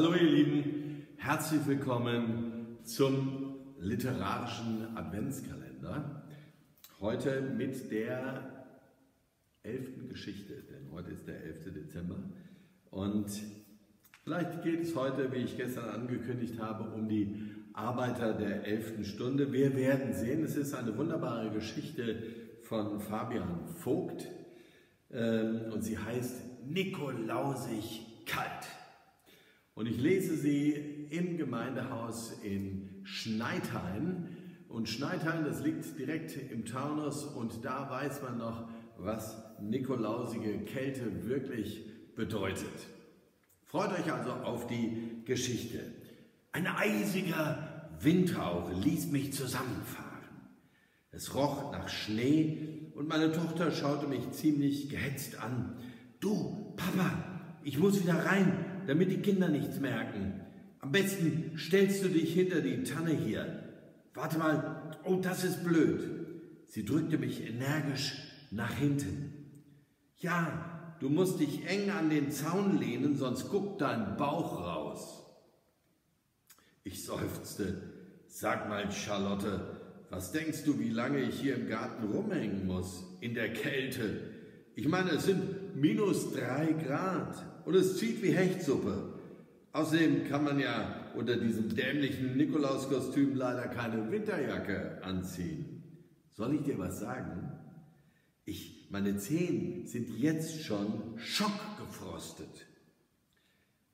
Hallo ihr Lieben, herzlich willkommen zum literarischen Adventskalender. Heute mit der elften Geschichte, denn heute ist der 11. Dezember. Und vielleicht geht es heute, wie ich gestern angekündigt habe, um die Arbeiter der elften Stunde. Wir werden sehen, es ist eine wunderbare Geschichte von Fabian Vogt ähm, und sie heißt Nikolausig kalt. Und ich lese sie im Gemeindehaus in Schneidhain. Und Schneidhain, das liegt direkt im Taunus und da weiß man noch, was nikolausige Kälte wirklich bedeutet. Freut euch also auf die Geschichte. Ein eisiger Windhauch ließ mich zusammenfahren. Es roch nach Schnee und meine Tochter schaute mich ziemlich gehetzt an. Du, Papa, ich muss wieder rein, damit die Kinder nichts merken. Am besten stellst du dich hinter die Tanne hier. Warte mal, oh, das ist blöd. Sie drückte mich energisch nach hinten. Ja, du musst dich eng an den Zaun lehnen, sonst guckt dein Bauch raus. Ich seufzte. Sag mal, Charlotte, was denkst du, wie lange ich hier im Garten rumhängen muss? In der Kälte. Ich meine, es sind minus drei Grad und es zieht wie Hechtsuppe. Außerdem kann man ja unter diesem dämlichen Nikolauskostüm leider keine Winterjacke anziehen. Soll ich dir was sagen? Ich, meine Zehen sind jetzt schon schockgefrostet.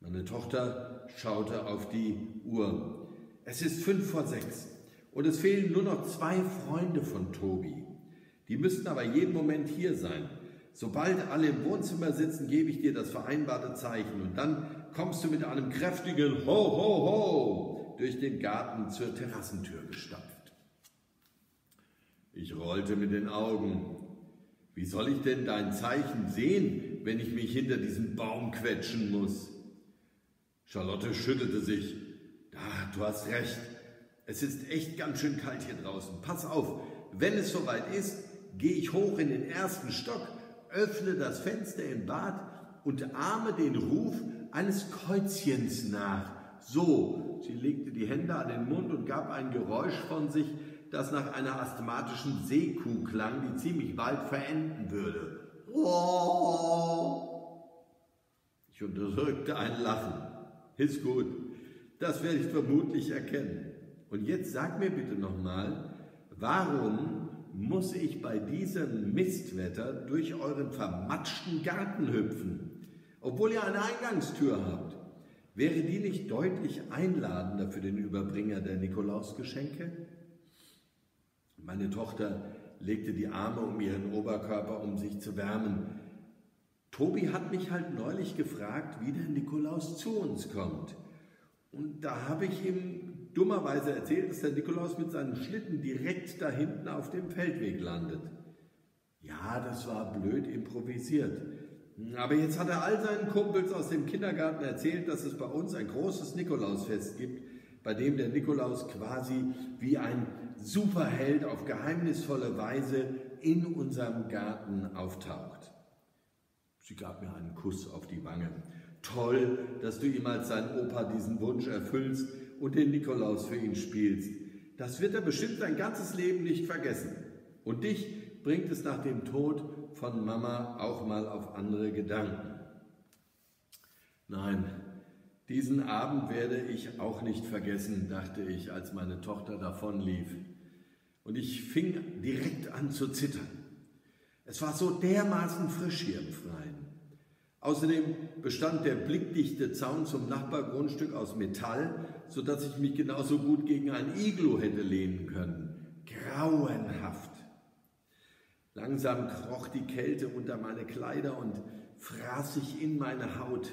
Meine Tochter schaute auf die Uhr. Es ist fünf vor sechs und es fehlen nur noch zwei Freunde von Tobi. Die müssten aber jeden Moment hier sein. Sobald alle im Wohnzimmer sitzen, gebe ich dir das vereinbarte Zeichen und dann kommst du mit einem kräftigen Ho, Ho, Ho durch den Garten zur Terrassentür gestapft. Ich rollte mit den Augen. Wie soll ich denn dein Zeichen sehen, wenn ich mich hinter diesen Baum quetschen muss? Charlotte schüttelte sich. Da, du hast recht. Es ist echt ganz schön kalt hier draußen. Pass auf, wenn es soweit ist, gehe ich hoch in den ersten Stock öffne das Fenster im Bad und ahme den Ruf eines Käuzchens nach. So, sie legte die Hände an den Mund und gab ein Geräusch von sich, das nach einer asthmatischen Seekuh klang, die ziemlich bald verenden würde. Ich unterdrückte ein Lachen. Ist gut, das werde ich vermutlich erkennen. Und jetzt sag mir bitte nochmal, warum muss ich bei diesem Mistwetter durch euren vermatschten Garten hüpfen, obwohl ihr eine Eingangstür habt. Wäre die nicht deutlich einladender für den Überbringer der Nikolausgeschenke? Meine Tochter legte die Arme um ihren Oberkörper, um sich zu wärmen. Tobi hat mich halt neulich gefragt, wie der Nikolaus zu uns kommt. Und da habe ich ihm dummerweise erzählt, dass der Nikolaus mit seinem Schlitten direkt da hinten auf dem Feldweg landet. Ja, das war blöd improvisiert. Aber jetzt hat er all seinen Kumpels aus dem Kindergarten erzählt, dass es bei uns ein großes Nikolausfest gibt, bei dem der Nikolaus quasi wie ein Superheld auf geheimnisvolle Weise in unserem Garten auftaucht. Sie gab mir einen Kuss auf die Wange. Toll, dass du ihm als sein Opa diesen Wunsch erfüllst und den Nikolaus für ihn spielst. Das wird er bestimmt sein ganzes Leben nicht vergessen. Und dich bringt es nach dem Tod von Mama auch mal auf andere Gedanken. Nein, diesen Abend werde ich auch nicht vergessen, dachte ich, als meine Tochter davonlief. Und ich fing direkt an zu zittern. Es war so dermaßen frisch hier im Freien. Außerdem bestand der blickdichte Zaun zum Nachbargrundstück aus Metall, sodass ich mich genauso gut gegen ein Iglo hätte lehnen können. Grauenhaft. Langsam kroch die Kälte unter meine Kleider und fraß sich in meine Haut.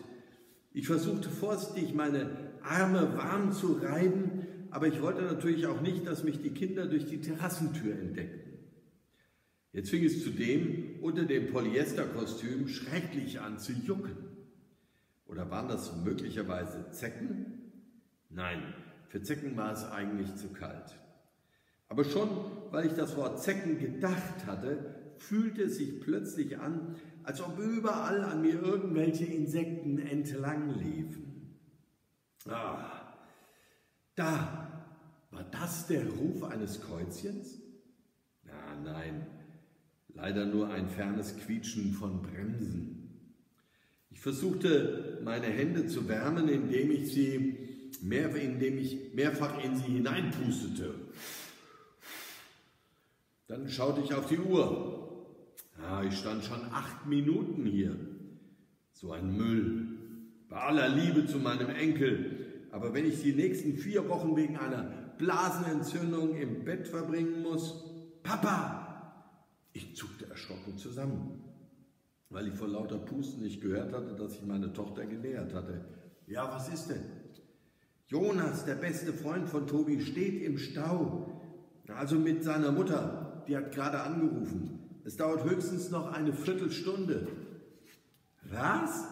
Ich versuchte vorsichtig, meine Arme warm zu reiben, aber ich wollte natürlich auch nicht, dass mich die Kinder durch die Terrassentür entdeckten. Jetzt fing es zudem unter dem Polyesterkostüm schrecklich an zu jucken. Oder waren das möglicherweise Zecken? Nein, für Zecken war es eigentlich zu kalt. Aber schon, weil ich das Wort Zecken gedacht hatte, fühlte es sich plötzlich an, als ob überall an mir irgendwelche Insekten entlang liefen. Ah, da, war das der Ruf eines Käuzchens? Na, nein, leider nur ein fernes Quietschen von Bremsen. Ich versuchte, meine Hände zu wärmen, indem ich sie, mehr, indem ich mehrfach in sie hineinpustete. Dann schaute ich auf die Uhr. Ah, ich stand schon acht Minuten hier. So ein Müll. Bei aller Liebe zu meinem Enkel. Aber wenn ich die nächsten vier Wochen wegen einer Blasenentzündung im Bett verbringen muss, Papa! Ich zuckte erschrocken zusammen, weil ich vor lauter Pusten nicht gehört hatte, dass sich meine Tochter genähert hatte. Ja, was ist denn? Jonas, der beste Freund von Tobi, steht im Stau. Also mit seiner Mutter die hat gerade angerufen. Es dauert höchstens noch eine Viertelstunde. Was?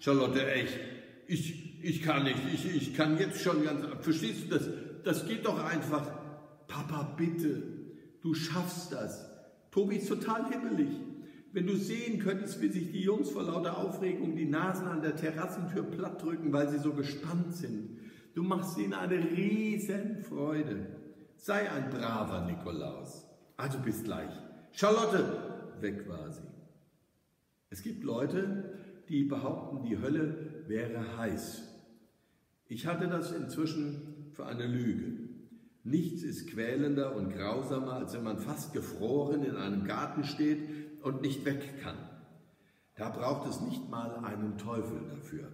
Charlotte, echt? Ich, ich kann nicht. Ich, ich kann jetzt schon ganz. Verstehst du das? Das geht doch einfach. Papa, bitte. Du schaffst das. Tobi ist total himmelig. Wenn du sehen könntest, wie sich die Jungs vor lauter Aufregung die Nasen an der Terrassentür platt drücken, weil sie so gespannt sind. Du machst ihnen eine riesen Freude. Sei ein braver Nikolaus. Also bis gleich. Charlotte, weg war sie. Es gibt Leute, die behaupten, die Hölle wäre heiß. Ich hatte das inzwischen für eine Lüge. Nichts ist quälender und grausamer, als wenn man fast gefroren in einem Garten steht und nicht weg kann. Da braucht es nicht mal einen Teufel dafür.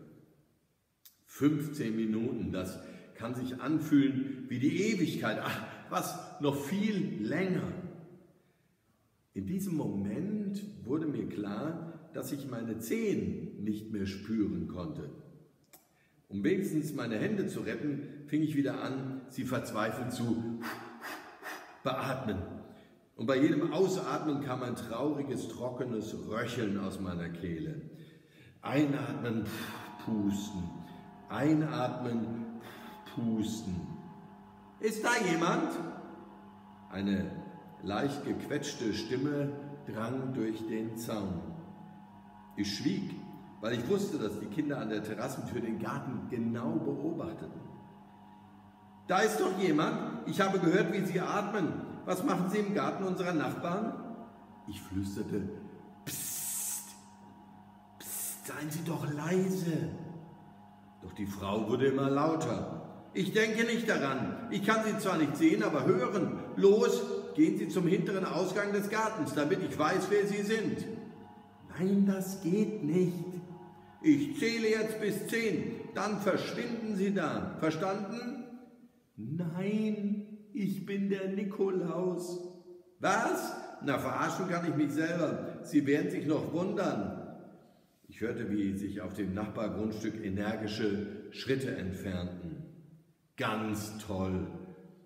15 Minuten, das kann sich anfühlen wie die Ewigkeit. Ach, was noch viel länger. In diesem Moment wurde mir klar, dass ich meine Zehen nicht mehr spüren konnte. Um wenigstens meine Hände zu retten, fing ich wieder an, sie verzweifelt zu beatmen. Und bei jedem Ausatmen kam ein trauriges, trockenes Röcheln aus meiner Kehle. Einatmen, pusten. Einatmen, pusten. Ist da jemand? Eine leicht gequetschte Stimme drang durch den Zaun. Ich schwieg, weil ich wusste, dass die Kinder an der Terrassentür den Garten genau beobachteten. Da ist doch jemand. Ich habe gehört, wie Sie atmen. Was machen Sie im Garten unserer Nachbarn? Ich flüsterte, Psst, Psst, seien Sie doch leise. Doch die Frau wurde immer lauter. Ich denke nicht daran. Ich kann Sie zwar nicht sehen, aber hören. Los, gehen Sie zum hinteren Ausgang des Gartens, damit ich weiß, wer Sie sind. Nein, das geht nicht. Ich zähle jetzt bis zehn, dann verschwinden Sie da. Verstanden? Nein, ich bin der Nikolaus. Was? Na, verarschen kann ich mich selber. Sie werden sich noch wundern. Ich hörte, wie sich auf dem Nachbargrundstück energische Schritte entfernten. Ganz toll.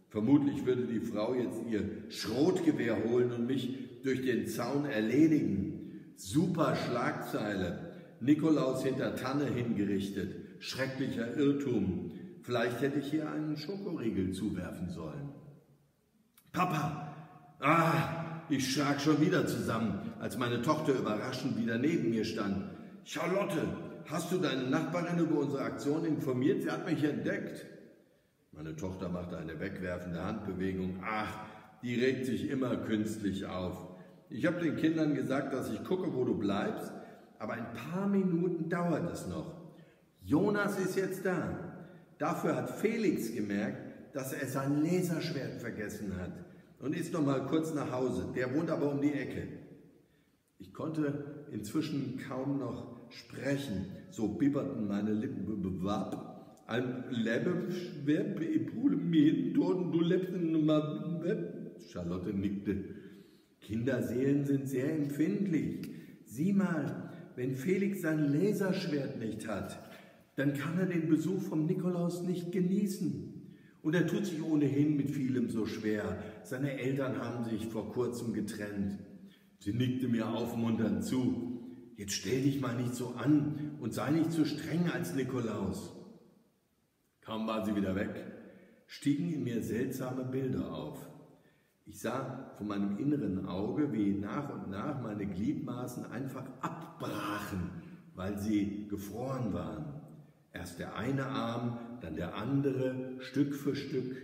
Vermutlich würde die Frau jetzt ihr Schrotgewehr holen und mich durch den Zaun erledigen. Super Schlagzeile. Nikolaus hinter Tanne hingerichtet. Schrecklicher Irrtum. Vielleicht hätte ich hier einen Schokoriegel zuwerfen sollen. Papa! Ah, ich schrak schon wieder zusammen, als meine Tochter überraschend wieder neben mir stand. Charlotte, hast du deine Nachbarin über unsere Aktion informiert? Sie hat mich entdeckt. Meine Tochter machte eine wegwerfende Handbewegung. Ach, die regt sich immer künstlich auf. Ich habe den Kindern gesagt, dass ich gucke, wo du bleibst, aber ein paar Minuten dauert es noch. Jonas ist jetzt da. Dafür hat Felix gemerkt, dass er sein Laserschwert vergessen hat und ist noch mal kurz nach Hause. Der wohnt aber um die Ecke. Ich konnte inzwischen kaum noch sprechen, so bibberten meine Lippen. Ein im mir Toten, du lebst. Charlotte nickte. Kinderseelen sind sehr empfindlich. Sieh mal, wenn Felix sein Laserschwert nicht hat, dann kann er den Besuch vom Nikolaus nicht genießen. Und er tut sich ohnehin mit vielem so schwer. Seine Eltern haben sich vor kurzem getrennt. Sie nickte mir aufmunternd zu. Jetzt stell dich mal nicht so an und sei nicht so streng als Nikolaus. Kaum war sie wieder weg, stiegen in mir seltsame Bilder auf. Ich sah von meinem inneren Auge, wie nach und nach meine Gliedmaßen einfach abbrachen, weil sie gefroren waren. Erst der eine Arm, dann der andere, Stück für Stück.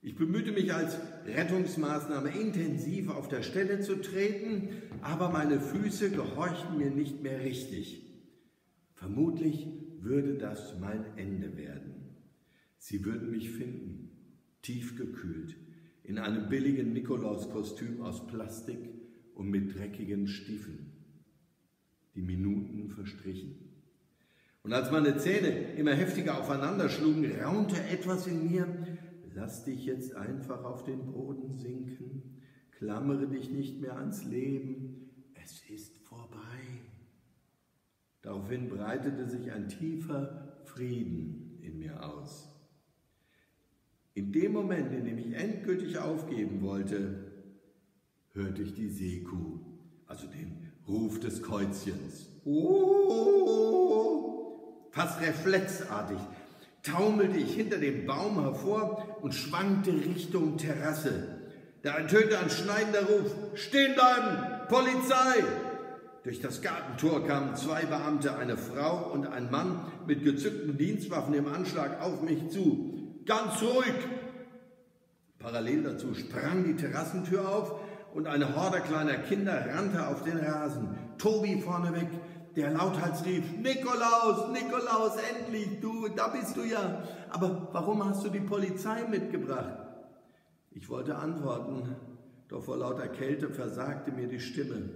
Ich bemühte mich als Rettungsmaßnahme intensiv auf der Stelle zu treten, aber meine Füße gehorchten mir nicht mehr richtig. Vermutlich würde das mein Ende werden. Sie würden mich finden, tiefgekühlt, in einem billigen Nikolauskostüm aus Plastik und mit dreckigen Stiefeln. Die Minuten verstrichen. Und als meine Zähne immer heftiger aufeinander schlugen, raunte etwas in mir, lass dich jetzt einfach auf den Boden sinken, klammere dich nicht mehr ans Leben, es ist vorbei. Daraufhin breitete sich ein tiefer Frieden in mir aus. In dem Moment, in dem ich endgültig aufgeben wollte, hörte ich die Seekuh, also den Ruf des Käuzchens. Oh, fast reflexartig taumelte ich hinter dem Baum hervor und schwankte Richtung Terrasse. Da ertönte ein schneidender Ruf, stehen bleiben, Polizei! Durch das Gartentor kamen zwei Beamte, eine Frau und ein Mann mit gezückten Dienstwaffen im Anschlag auf mich zu. Ganz ruhig! Parallel dazu sprang die Terrassentür auf und eine Horde kleiner Kinder rannte auf den Rasen. Tobi vorneweg, der lauthals rief, Nikolaus, Nikolaus, endlich, du, da bist du ja. Aber warum hast du die Polizei mitgebracht? Ich wollte antworten, doch vor lauter Kälte versagte mir die Stimme.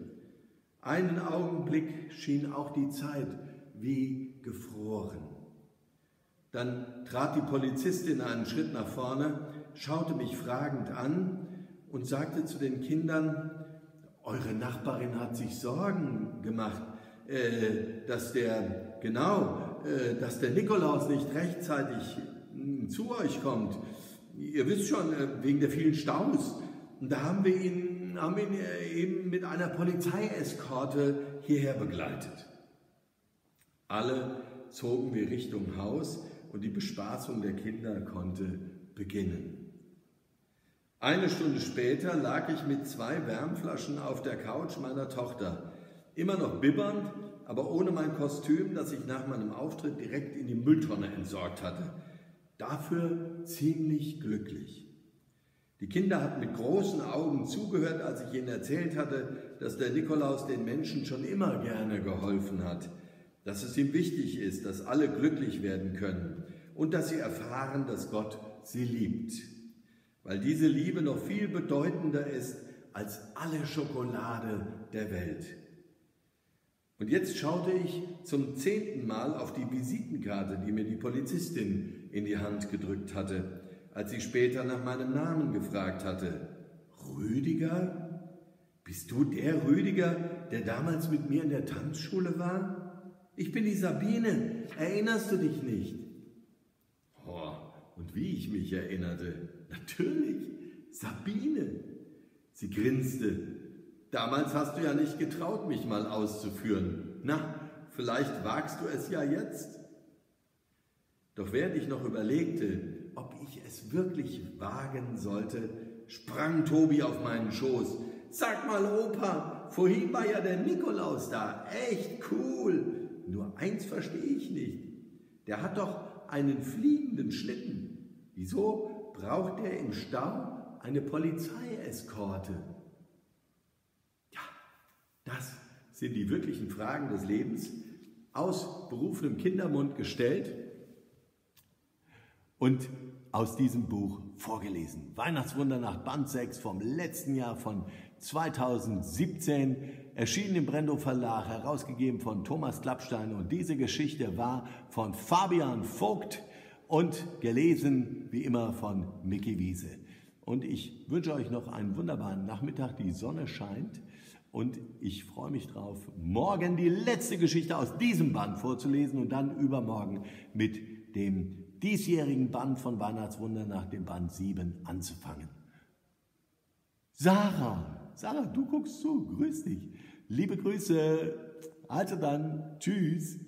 Einen Augenblick schien auch die Zeit wie gefroren. Dann trat die Polizistin einen Schritt nach vorne, schaute mich fragend an und sagte zu den Kindern, eure Nachbarin hat sich Sorgen gemacht, äh, dass der, genau, äh, dass der Nikolaus nicht rechtzeitig hm, zu euch kommt. Ihr wisst schon, äh, wegen der vielen Staus. Und da haben wir ihn, haben ihn eben mit einer Polizeieskorte hierher begleitet. Alle zogen wir Richtung Haus und die Bespaßung der Kinder konnte beginnen. Eine Stunde später lag ich mit zwei Wärmflaschen auf der Couch meiner Tochter, immer noch bibbernd, aber ohne mein Kostüm, das ich nach meinem Auftritt direkt in die Mülltonne entsorgt hatte. Dafür ziemlich glücklich. Die Kinder hatten mit großen Augen zugehört, als ich ihnen erzählt hatte, dass der Nikolaus den Menschen schon immer gerne geholfen hat, dass es ihm wichtig ist, dass alle glücklich werden können und dass sie erfahren, dass Gott sie liebt weil diese Liebe noch viel bedeutender ist als alle Schokolade der Welt. Und jetzt schaute ich zum zehnten Mal auf die Visitenkarte, die mir die Polizistin in die Hand gedrückt hatte, als sie später nach meinem Namen gefragt hatte. Rüdiger? Bist du der Rüdiger, der damals mit mir in der Tanzschule war? Ich bin die Sabine. Erinnerst du dich nicht? Oh, und wie ich mich erinnerte. Natürlich, Sabine. Sie grinste. Damals hast du ja nicht getraut, mich mal auszuführen. Na, vielleicht wagst du es ja jetzt. Doch während ich noch überlegte, ob ich es wirklich wagen sollte, sprang Tobi auf meinen Schoß. Sag mal, Opa, vorhin war ja der Nikolaus da. Echt cool. Nur eins verstehe ich nicht. Der hat doch einen fliegenden Schlitten. Wieso braucht er im Stau eine Polizeieskorte? Ja, das sind die wirklichen Fragen des Lebens, aus berufenem Kindermund gestellt und aus diesem Buch vorgelesen. Weihnachtswundernacht Band 6 vom letzten Jahr von 2017, erschienen im Brendo Verlag, herausgegeben von Thomas Klappstein und diese Geschichte war von Fabian Vogt und gelesen wie immer von Mickey Wiese. Und ich wünsche euch noch einen wunderbaren Nachmittag. Die Sonne scheint und ich freue mich drauf, morgen die letzte Geschichte aus diesem Band vorzulesen und dann übermorgen mit dem diesjährigen Band von Weihnachtswunder nach dem Band 7 anzufangen. Sarah, Sarah, du guckst zu, grüß dich. Liebe Grüße, also dann, tschüss.